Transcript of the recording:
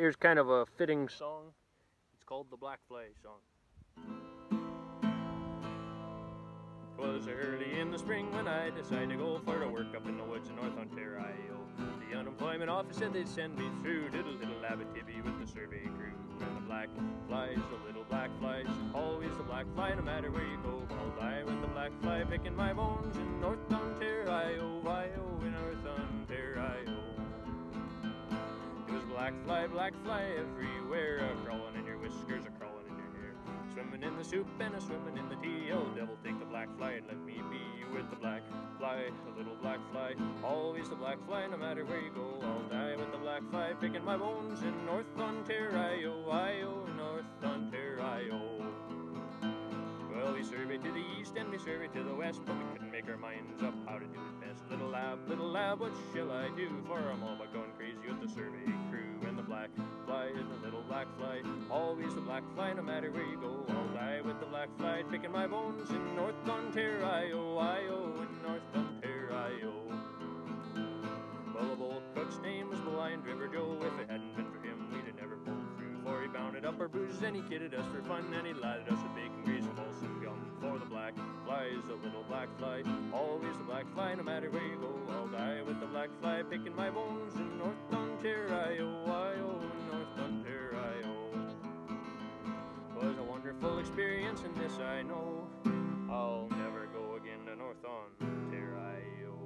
Here's kind of a fitting song. It's called the Black Fly Song. Twas early in the spring when I decided to go for a work up in the woods in North Ontario. The unemployment office said they'd send me through to the little Abitibi with the survey crew. And the black flies, the little black flies, always the black fly, no matter where you go. I'll die with the black fly picking my bones in North Ontario, black fly, black fly everywhere, a crawling in your whiskers, a crawling in your hair. Swimming in the soup and a swimming in the tea. Oh, devil, take the black fly and let me be with the black fly, the little black fly. Always the black fly, no matter where you go. I'll die with the black fly, picking my bones in North Ontario, Ohio, North Ontario. Well, we surveyed to the east and we surveyed to the west, but we couldn't make our minds up how to do it best. Little lab, little lab, what shall I do? For all but fly. Always the black fly, no matter where you go. I'll die with the black fly, picking my bones in North Ontario, Ohio, in North Ontario. Well, the old cook's name was Blind River Joe. If it hadn't been for him, we'd have never pulled through. For he bounded up our bruises and he kidded us for fun and he lighted us with bacon grease and balsam gum. For the black flies, the little black fly, always the black fly, no matter where you go. I'll die with the black fly, picking my bones in North Ontario, mention this I know I'll never go again to North Ontario.